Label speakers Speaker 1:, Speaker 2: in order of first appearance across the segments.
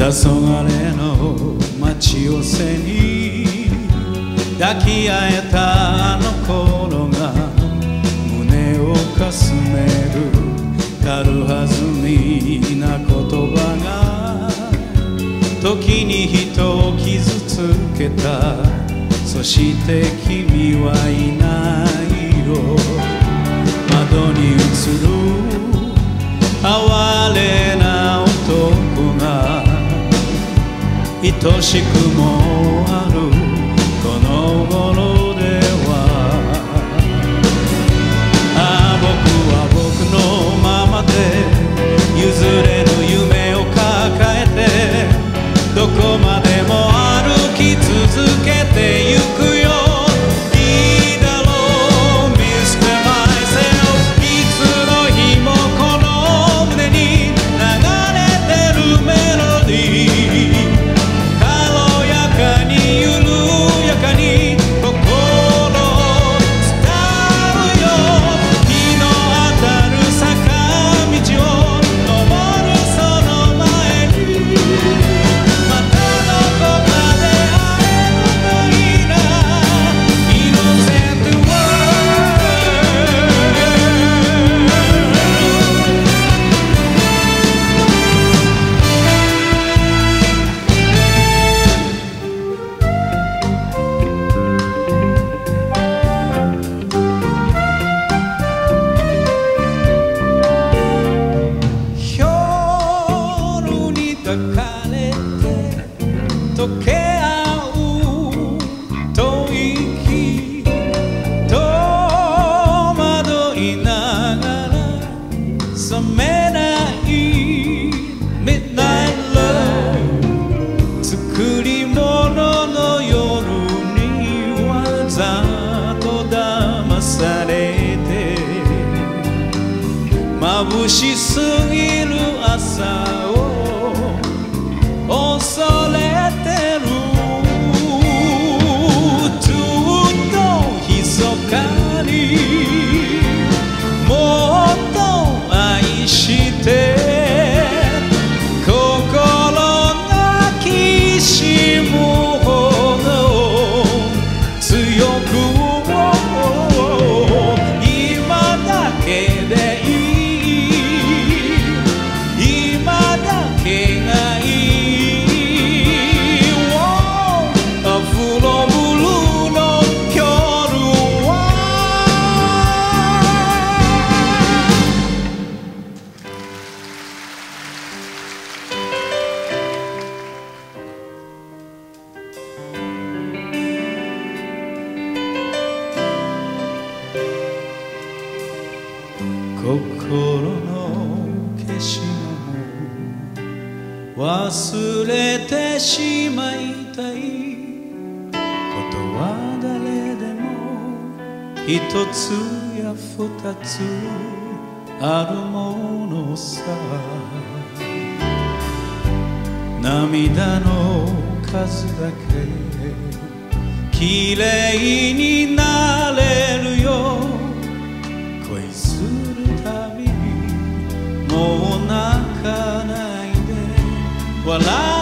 Speaker 1: 黄昏の街を背に抱き合えたあの頃が胸をかすめる。軽はずみな言葉が時に人を傷つけた。そして君はいないよ。窓に映る哀れな愛しくもある。この頃では。ああ僕は僕のままで譲れ Well, I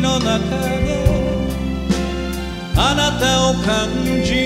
Speaker 1: の中であなたを感じる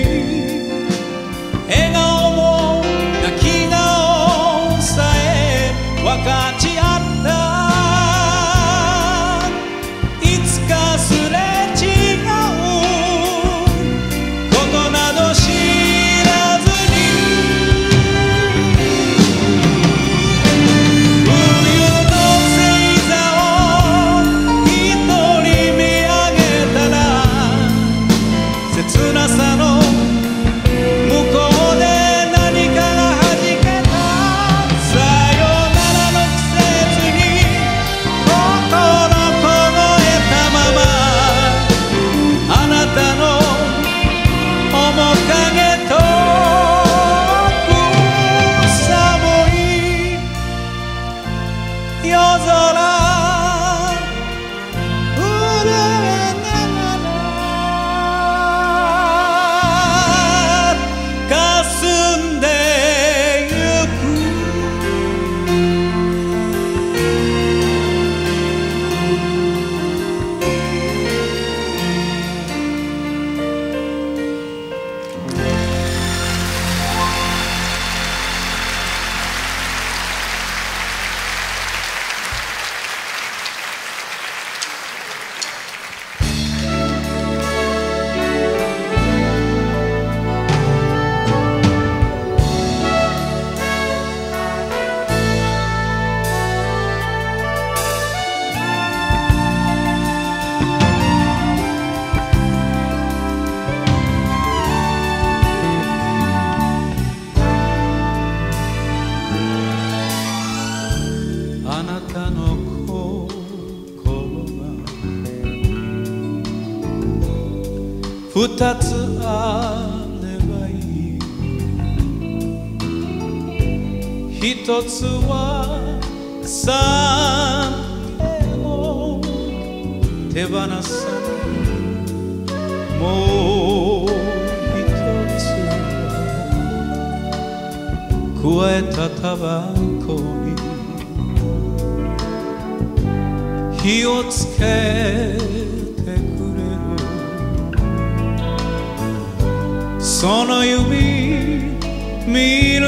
Speaker 1: 見る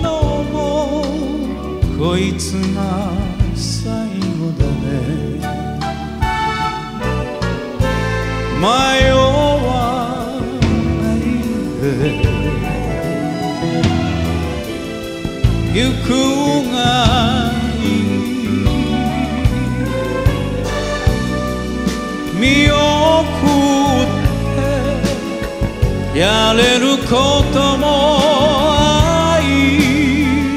Speaker 1: のもこいつが最後だね。迷わないで。行くがやれることも愛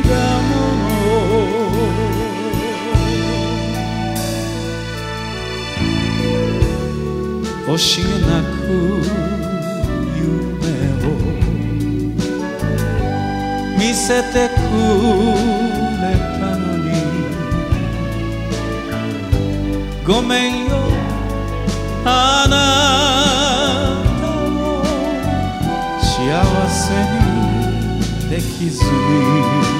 Speaker 1: だもの惜しげなく夢を見せてくれたのに。ごめんよ。あなた幸せに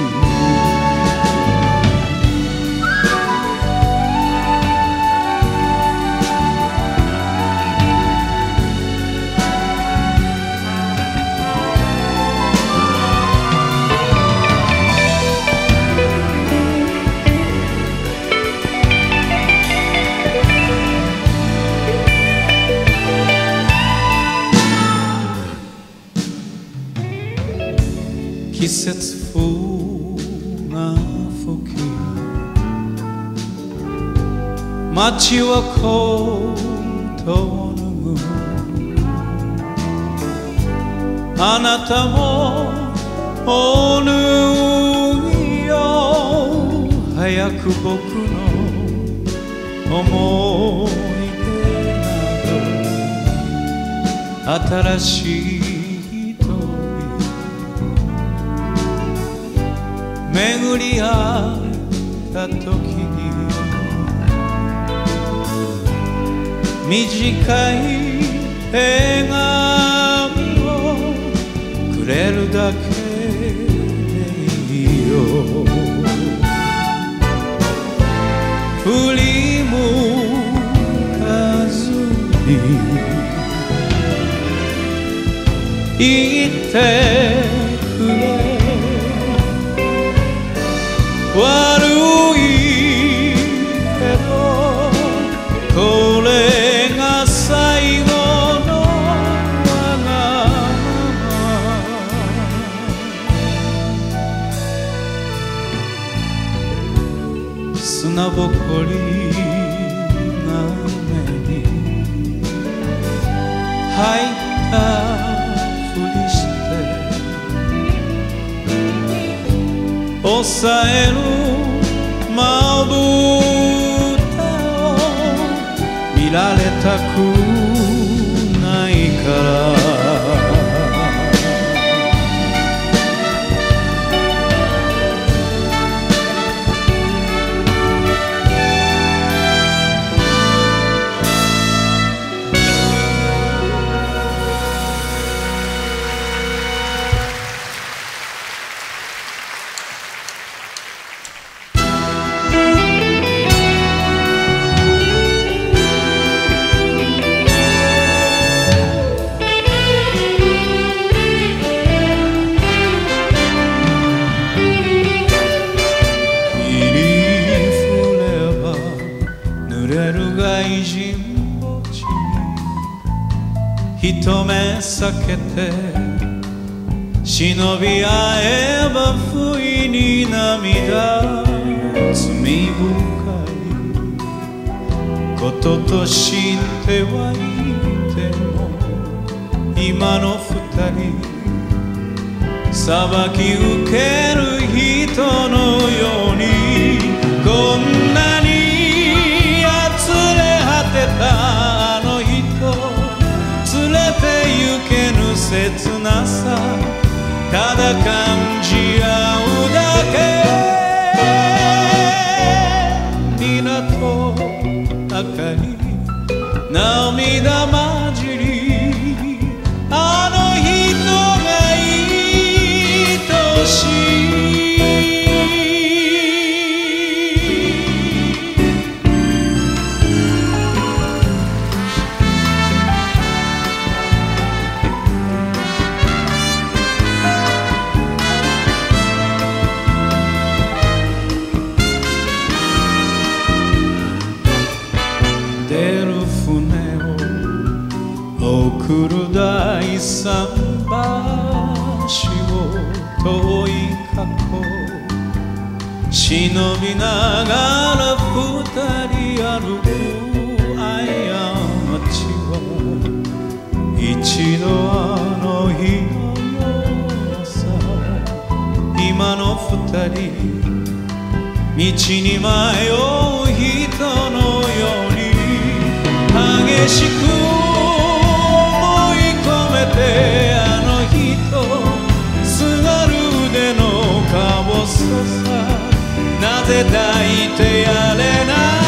Speaker 1: 街はコートを脱ぐあなたもお脱ぎよ早く僕の思い出など新しい巡り合った時短い手紙をくれるだけでいいよ。振り向かずに言ってくれ。抑えるまぶたを見られたく人墓地一目避けて忍び合えば不意に涙罪深いことと知ってはいても今の二人裁き受ける人のようにこんな切なさただ感じ合うだけ。港明かり涙混第三橋を遠い過去忍びながら二人歩く過ちは一度あの日のようさ今の二人。道に迷う人のように激しくないてやれない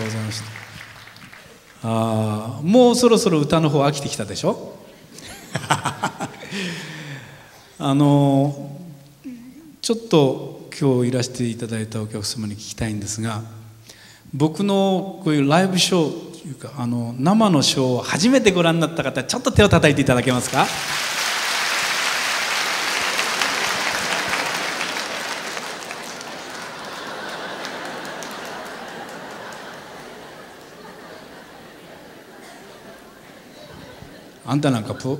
Speaker 1: とうございました。あもうそろそろ歌の方飽きてきたでしょ？あのちょっと今日いらしていただいたお客様に聞きたいんですが僕のこういうライブショーというかあの生のショーを初めてご覧になった方ちょっと手を叩いていただけますか？あんたなんかプ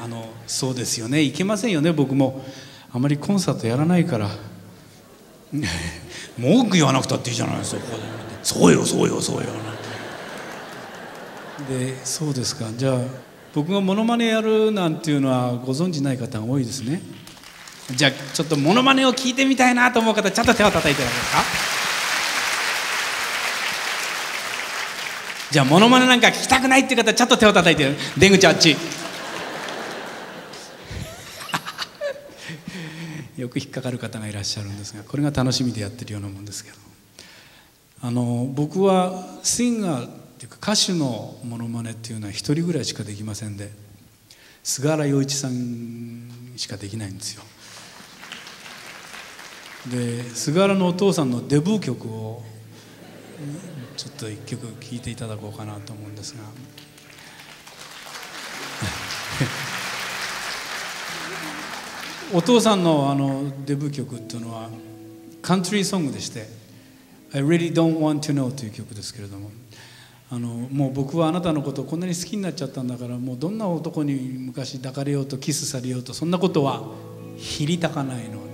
Speaker 1: あのそうですよね。いけませんよね。僕も。あまりコンサートやらないから。文句言わなくたっていいじゃないですか。ここでそうよそうよそうよ。でそうですか。じゃあ僕がモノマネやるなんていうのはご存じない方が多いですね。じゃあちょっとモノマネを聞いてみたいなと思う方ちょっと手を叩いていただけますか？じゃあモノマネなんか聞きたくないっていう方ちょっと手を叩いて出口あっち。よく引っかかる方がいらっしゃるんですがこれが楽しみでやってるようなもんですけど。あの僕はシンガーっていうか歌手のモノマネっていうのは一人ぐらいしかできませんで菅原洋一さんしかできないんですよ。で菅原のお父さんのデビュー曲をちょっと一曲聴いていただこうかなと思うんですが。お父さんのあのデビュー曲っていうのはカントリーソングでして「I really don't want to know」という曲ですけれどもあのもう僕はあなたのことをこんなに好きになっちゃったんだからもうどんな男に昔抱かれようとキスされようとそんなことはひりたかないの。で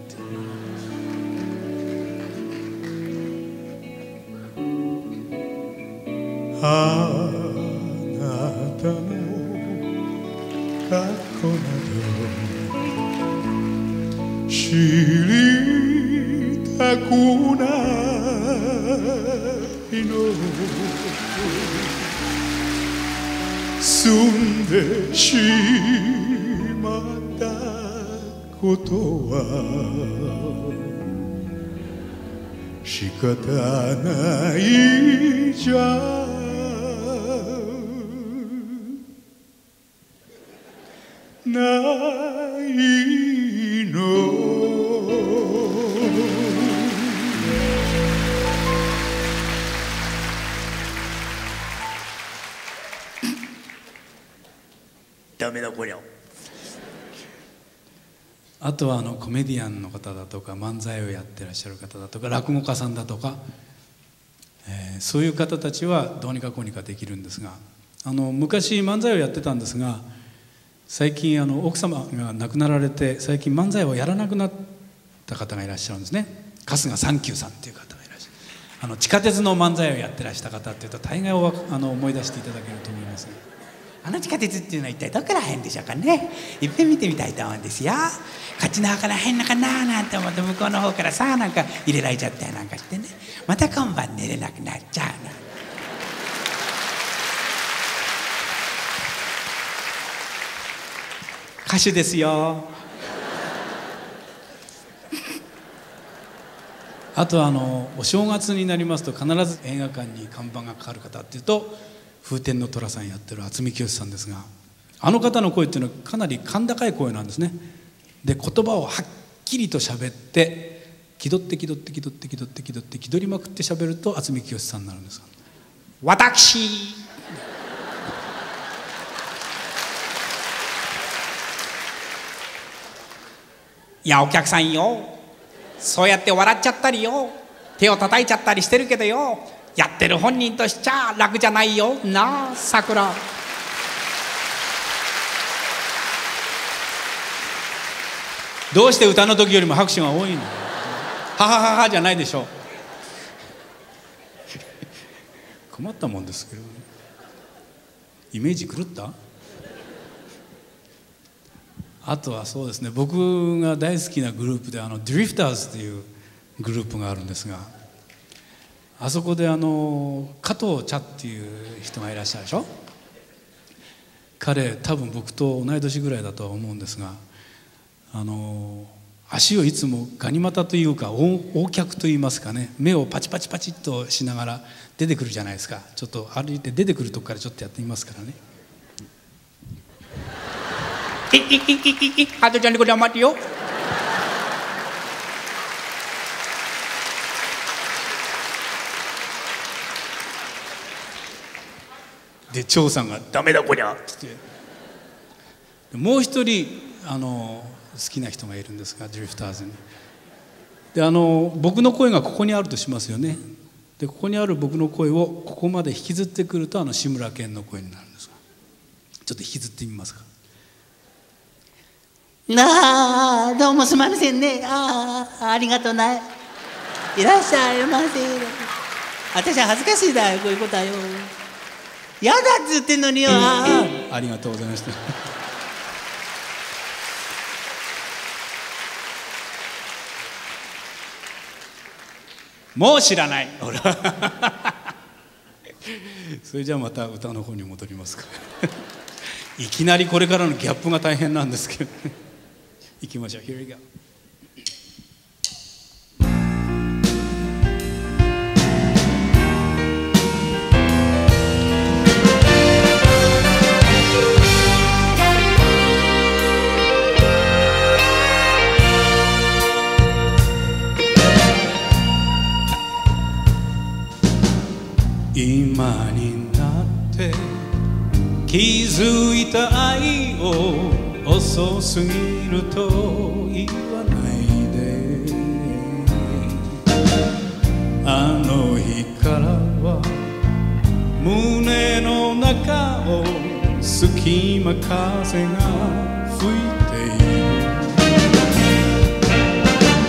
Speaker 1: あなたの過去など知りたくないの住んでしまったことは仕方ないじゃなとはあのコメディアンの方だとか漫才をやってらっしゃる方だとか落語家さんだとか、えーそういう方たちはどうにかこうにかできるんですがあの昔漫才をやってたんですが最近あの奥様が亡くなられて最近漫才をやらなくなった方がいらっしゃるんですね。春日三久さんっていう方がいらっしゃる。あの地下鉄の漫才をやってらした方っていうと大概おあの思い出していただけると思いますが。
Speaker 2: あの地下鉄っていうのは一体どこら辺でしょうかね？いっぺん見てみたいと思うんですよ。こっちの方から変なかななんて思って向こうの方からさあなんか入れられちゃったりなんかしてね。また今晩寝れなくなっちゃうの。
Speaker 1: 歌手ですよ。あとあのお正月になりますと必ず映画館に看板がかかる方っていうと風天の寅さんやってる渥美清さんですがあの方の声っていうのはかなり甲高い声なんですね。で言葉をはっきりと喋って気取って気取って気取って気取って気取って気取りまくって喋ると渥美清さんになるんですが
Speaker 2: 私。いやお客さんよ。そうやって笑っちゃったりよ。手を叩いちゃったりしてるけどよ。やってる本人としちゃ楽じゃないよ。なあさくら
Speaker 1: どうして歌の時よりも拍手が多いの？ははははじゃないでしょ。う困ったもんですけど。イメージ狂った？あとはそうですね。僕が大好きなグループであのドリフターズっていうグループがあるんですが。あそこであの加藤茶っていう人がいらっしゃるでしょ彼多分僕と同い年ぐらいだとは思うんですがあの足をいつもガニ股というか横脚といいますかね目をパチパチパチっとしながら出てくるじゃないですかちょっと歩いて出てくるとこからちょっとやってみますからね
Speaker 2: いいいいいいいハトちゃんにこれ待ってよ
Speaker 1: で張さんが「ダメだこりゃ」っつって。もう一人あの好きな人がいるんですがドリフターズに。であの僕の声がここにあるとしますよね。でここにある僕の声をここまで引きずってくるとあの志村けんの声になるんですが。ちょっと引きずってみますか。
Speaker 3: なあどうもすみませんね。ああありがとうない。いらっしゃいませ。私は恥ずかしいだよこういうことはよ。やだっつってんのによ。あ
Speaker 1: ありがとうございました もう知らない。ほ らそれじゃあまた歌の方に戻りますか。いきなりこれからのギャップが大変なんですけど行きましょう。Here we go 気づいた愛を遅すぎると言わないで。あの日からは胸の中を隙間風が吹いている。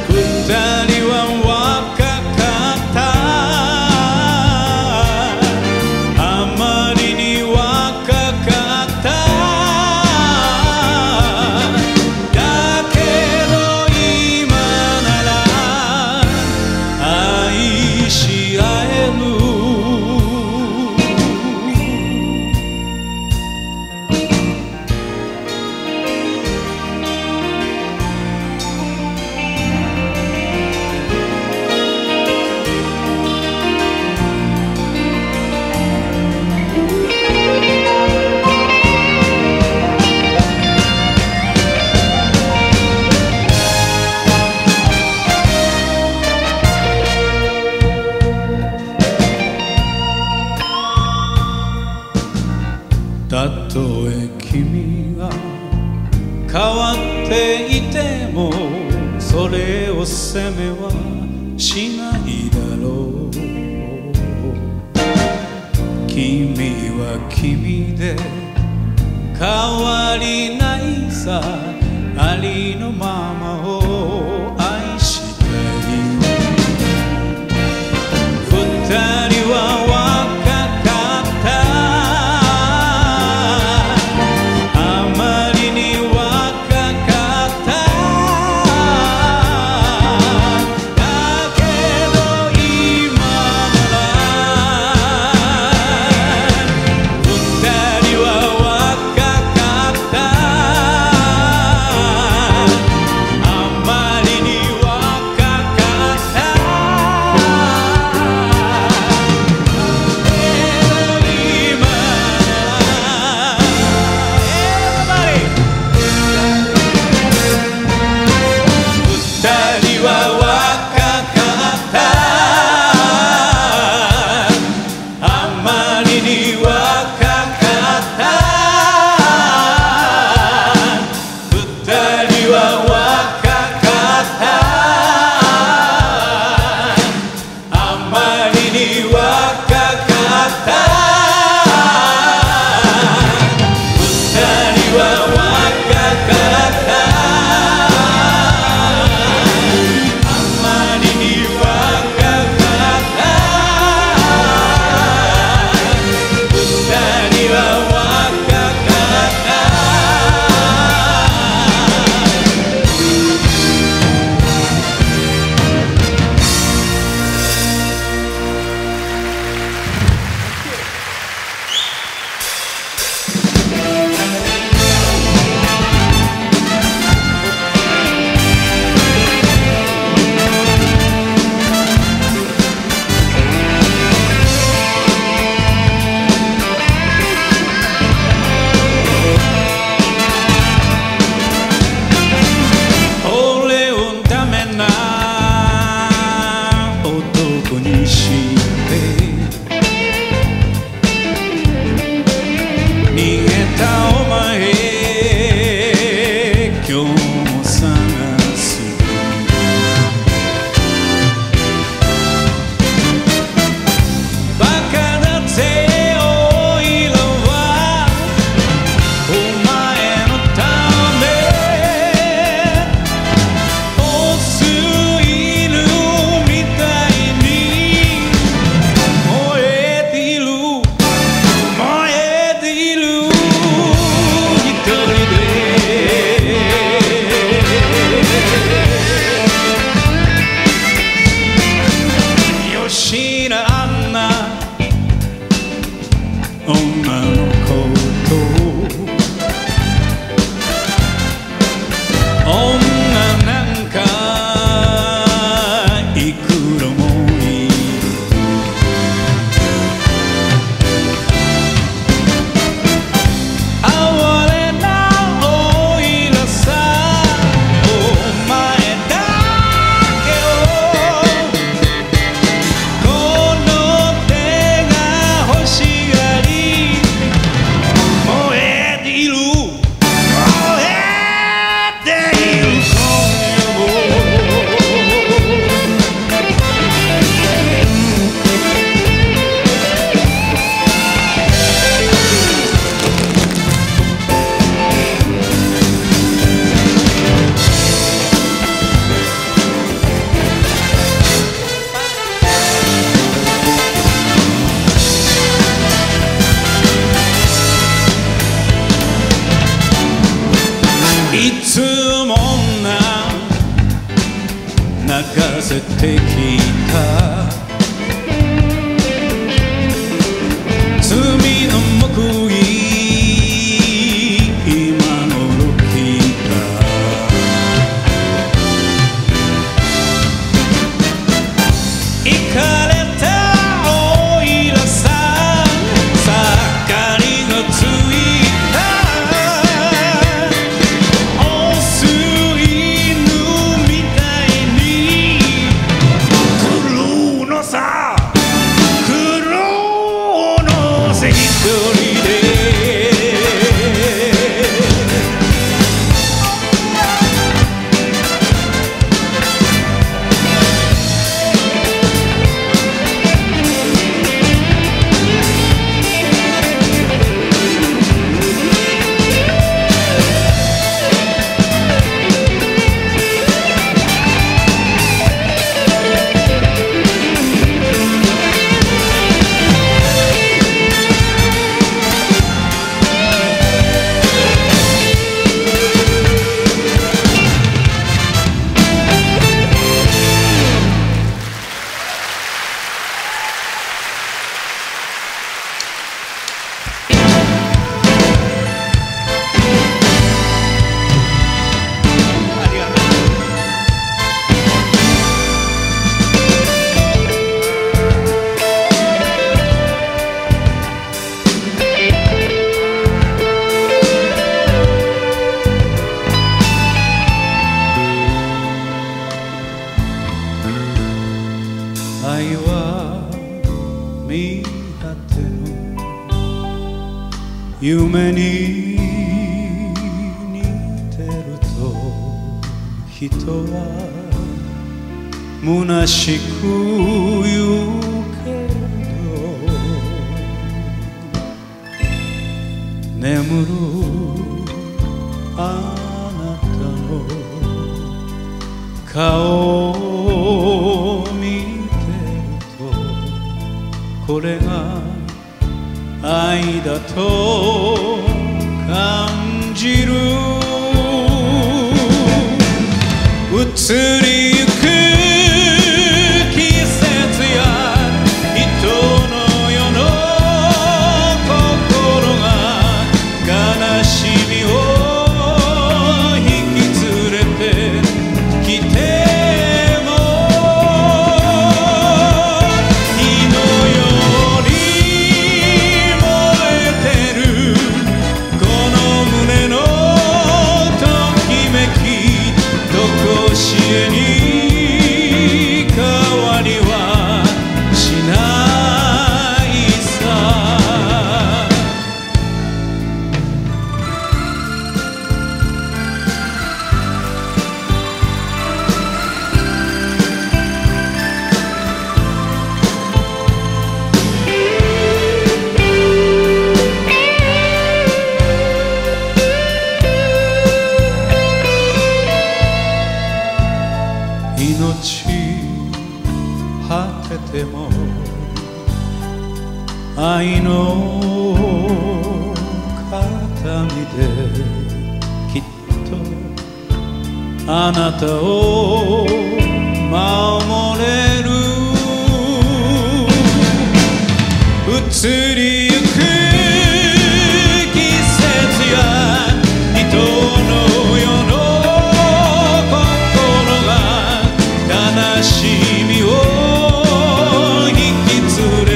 Speaker 1: 二人は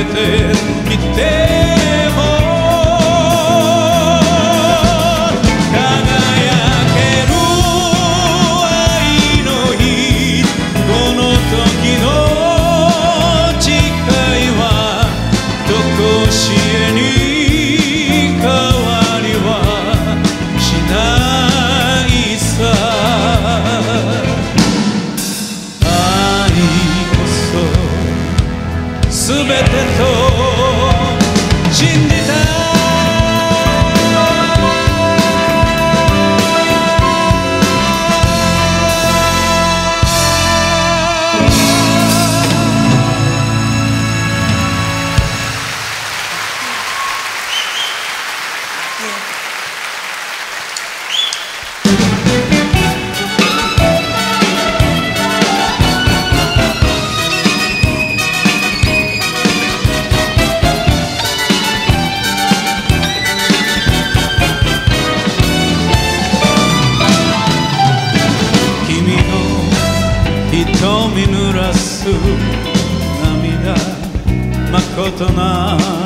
Speaker 1: き連れ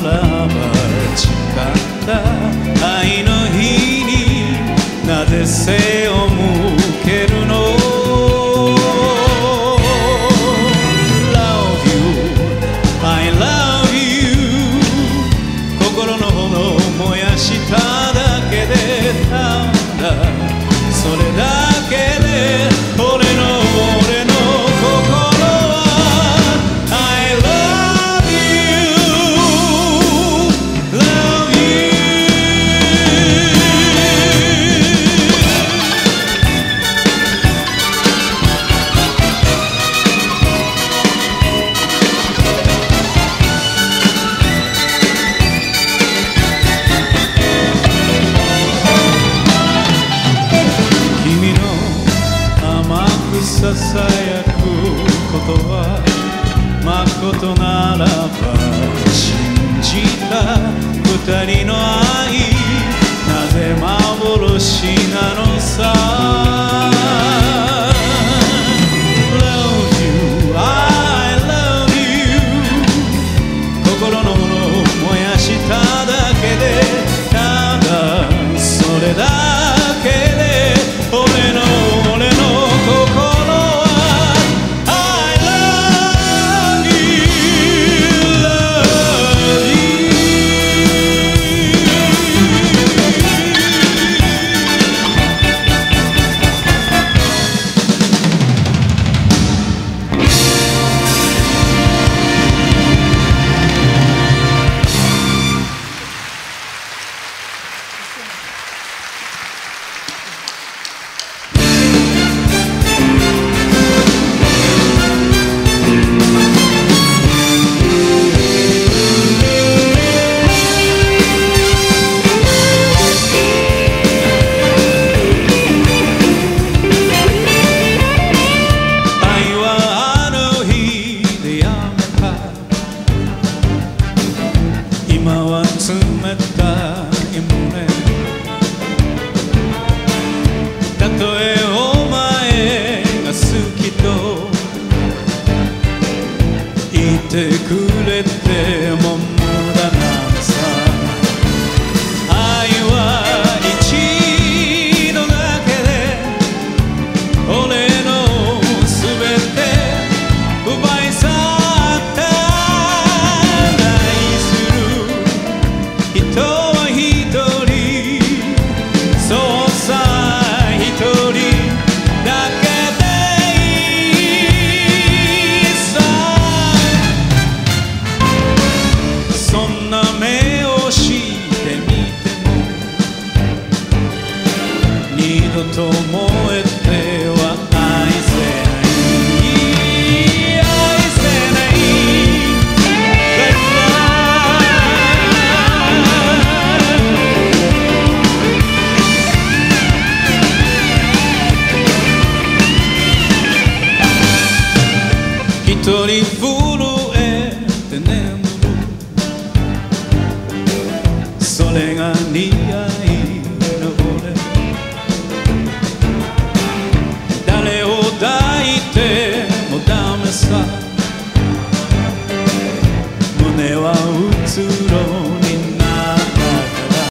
Speaker 1: らば誓った愛の日になぜ背を向けるの？